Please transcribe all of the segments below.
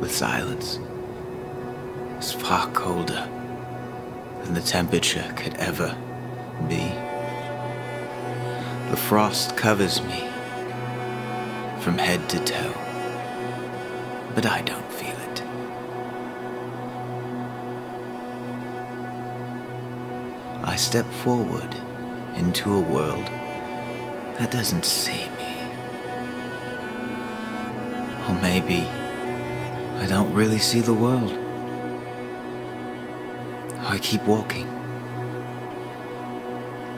The silence is far colder than the temperature could ever be. The frost covers me from head to toe, but I don't feel it. I step forward into a world that doesn't see me. Or maybe I don't really see the world. I keep walking,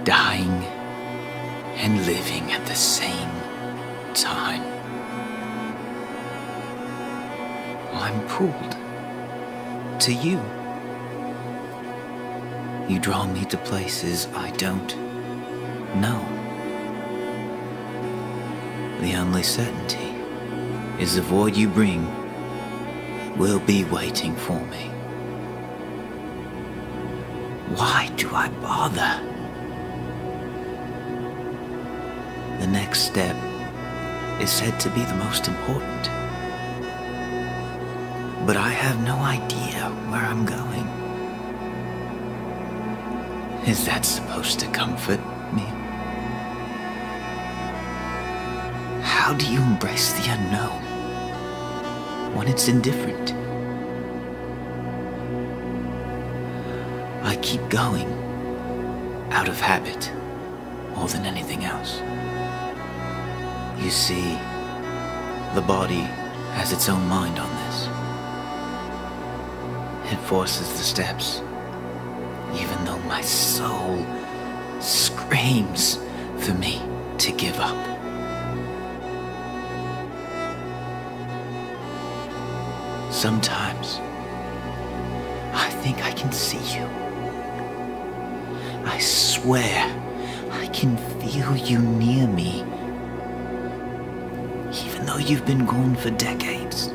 dying and living at the same time. I'm pulled to you. You draw me to places I don't know. The only certainty is the void you bring will be waiting for me. Why do I bother? The next step is said to be the most important. But I have no idea where I'm going. Is that supposed to comfort me? How do you embrace the unknown when it's indifferent? I keep going out of habit more than anything else. You see, the body has its own mind on this. It forces the steps, even though my soul screams for me to give up. Sometimes, I think I can see you. I swear, I can feel you near me. Even though you've been gone for decades.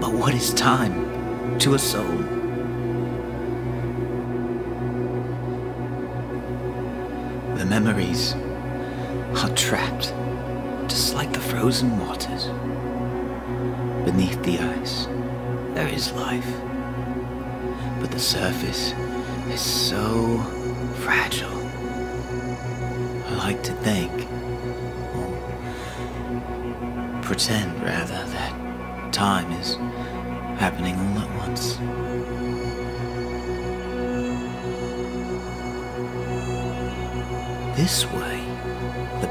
But what is time to a soul? The memories are trapped, just like the frozen waters. Beneath the ice, there is life. But the surface is so fragile. I like to think, or pretend rather, that time is happening all at once. This way,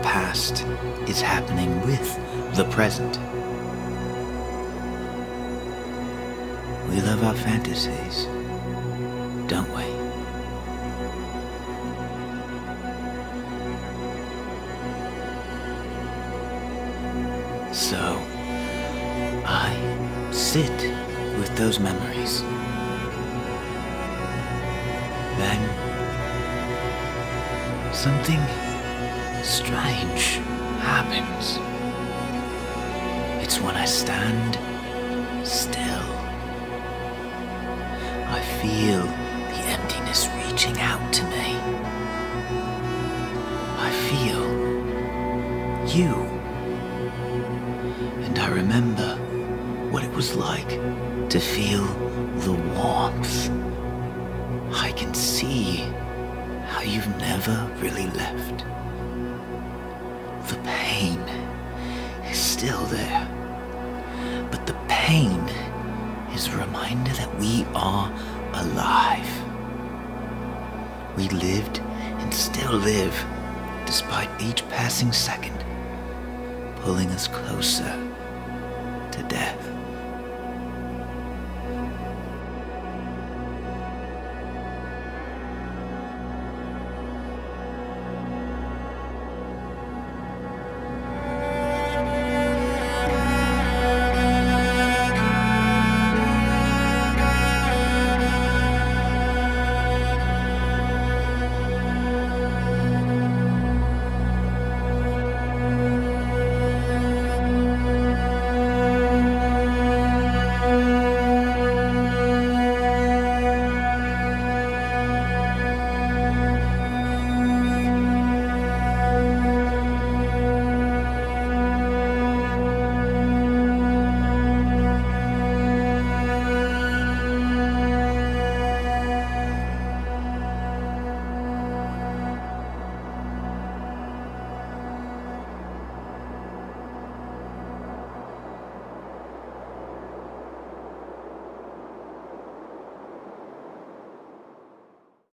past is happening with the present. We love our fantasies, don't we? So, I sit with those memories. Then, something strange happens. It's when I stand still. I feel the emptiness reaching out to me. I feel you. And I remember what it was like to feel the warmth. I can see how you've never really left. Still there. But the pain is a reminder that we are alive. We lived and still live despite each passing second pulling us closer to death.